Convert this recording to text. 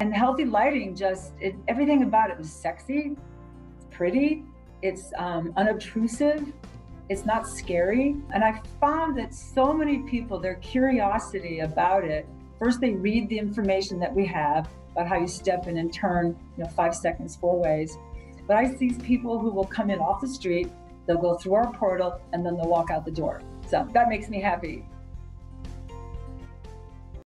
And Healthe lighting just, it, everything about it was sexy, it's pretty, it's um, unobtrusive, it's not scary. And I found that so many people, their curiosity about it, first they read the information that we have about how you step in and turn, you know, five seconds four ways. But I see people who will come in off the street, they'll go through our portal, and then they'll walk out the door. So that makes me happy.